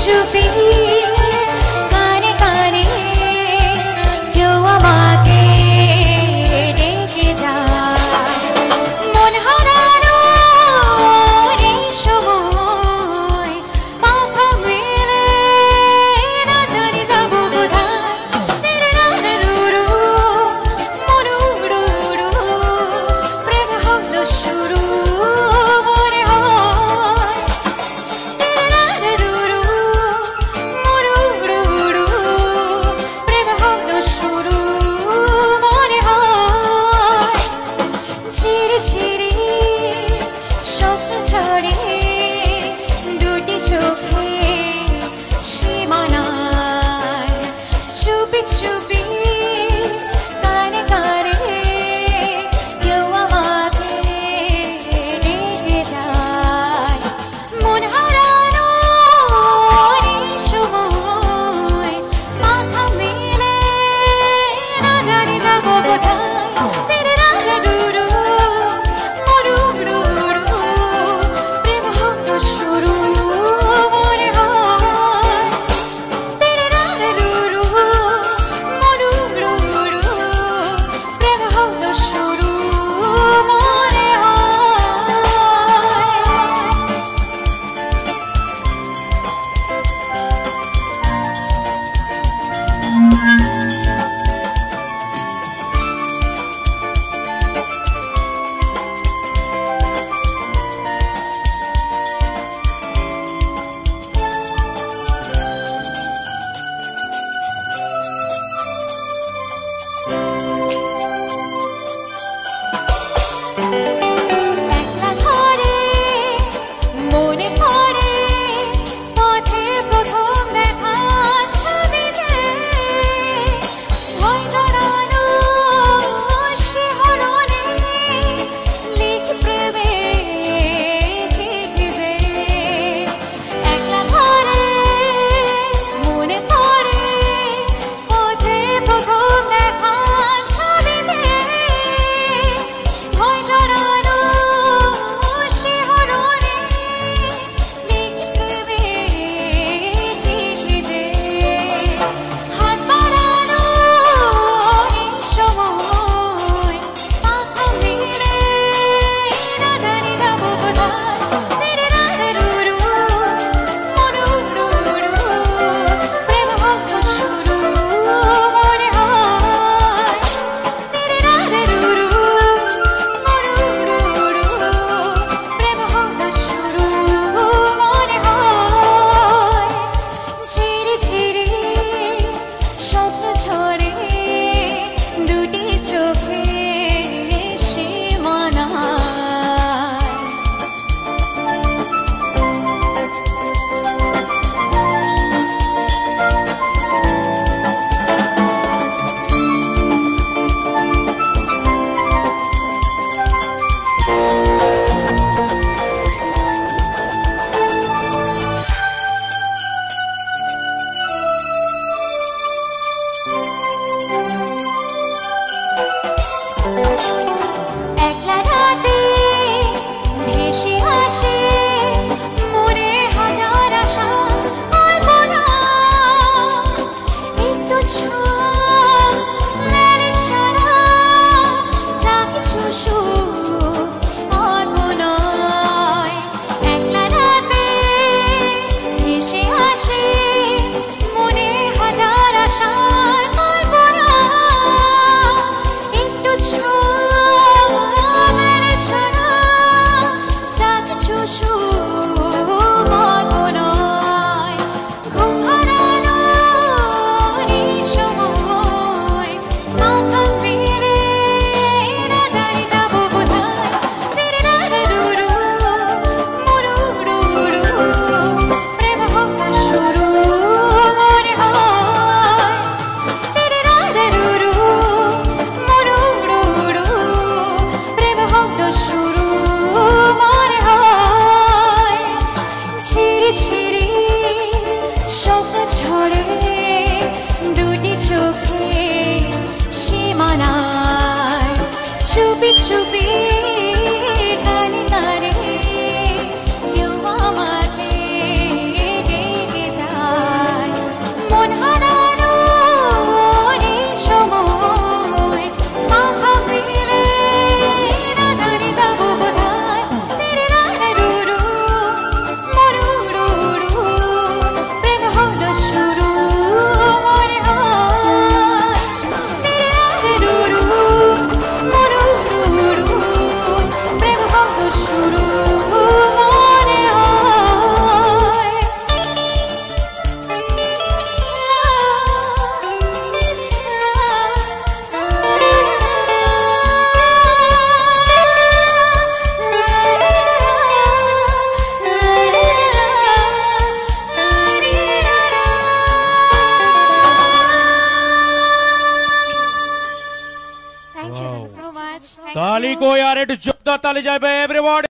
should be ready ज़ोर दाता जाए एवरीवन